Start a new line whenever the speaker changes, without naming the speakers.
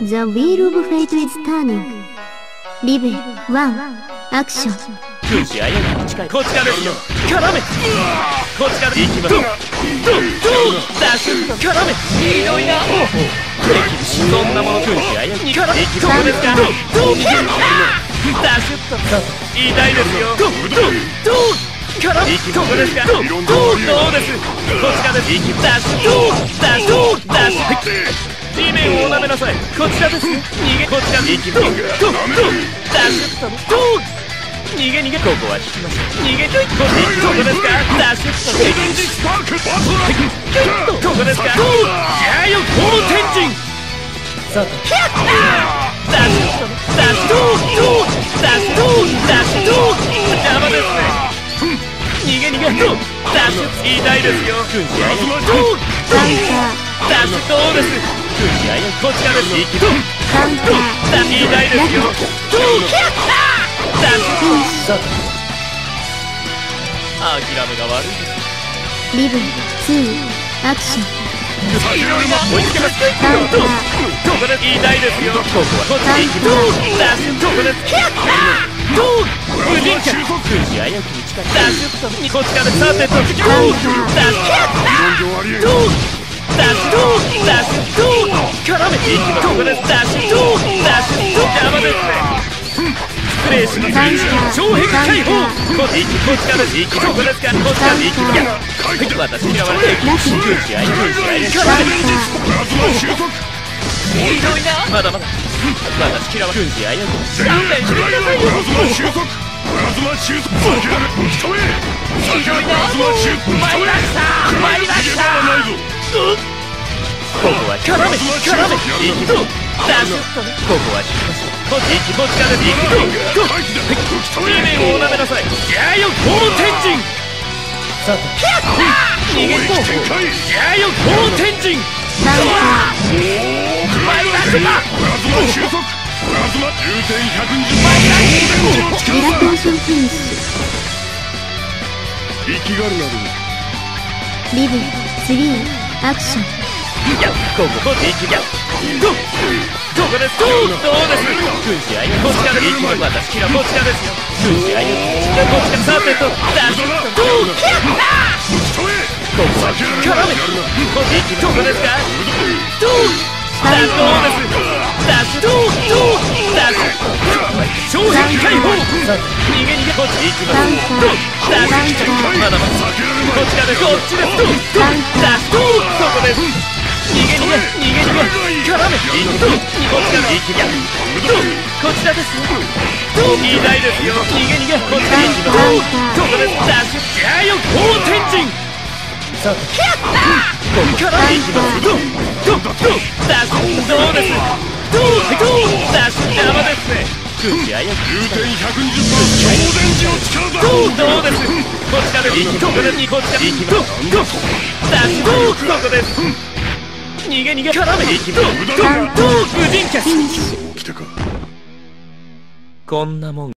The wheel of fate is turning. リベワンアクション
君子あやに近い。こちらですよ絡めこちらで行きますドンドンダッシュ。絡めひどいな。敵そんなもの君子あやに。絡めここですか？ドンドンダッシュ。と痛いですよドンドンドン絡めここですかドンドンどう？ですこちらですダッシュドンダッシュダッシュ地面を舐めなさい。こちらです逃げこちらです。ドンドンドンダッシュとドン逃げ逃げここは引きます逃げといここですかダッシュとリベンジスパークバトルここですかじゃあよ高天神さてヒャッダッシュとダッシュとダッシュとダッシュと邪魔ですね逃げ逃げとダッシュ痛いですよ軍師あやとダッシュどうです軍師あやこちらです行きとダッシュ痛いですよとダンス諦めが悪いいつけますカウンターここで言いいですよここはこっちに行きますダッシュここですドー無人機軍事あやくに近いダッシュこっちからさてと
カウンタ
ードーダッシュドーダッシュドー絡めていきますここですダッシュドーダッシュドー邪魔ですね失礼します障壁解放こっちこっちから行きここですかこっちから行きはい私嫌われて空気合い空気合いからひどいなまだここは絡め絡め行きとダッシュここは引きますこっちこっちから行くと地面をなめなさいやよ高天神さて逃げ方法やよ高天神
カウン
参りましたプラズマ収束プラズマ重点120参りました
ターリラテーションフィニッシ
生きがるなど
リブ3アクション
こここっち行きやゴーここですどうです軍師あゆこちらです私キラこちらですよ軍師あゆこちらさてと。ダシュどうキラここは絡めこっちどこですかどうダシュどうですダシュどうどうダシュ障壁解放逃げ逃げこっち行きますどうダッシュまだまだこちらですこっちですどうダシュどうここです逃げ逃げ逃げ逃げ絡めここです？よ言いたいです？よ逃げ逃げ。こっちから行きますここですダッシュじゃあよ高天神さてここか。ら行きまうですドンドンダッシュ邪魔ですね空気あや重点120番超電磁の力だどうどうですこちらで行きここでこちら行きますドンドンダッシュどうここです逃げ逃げ絡めいきドンドンドン無人客こんなもん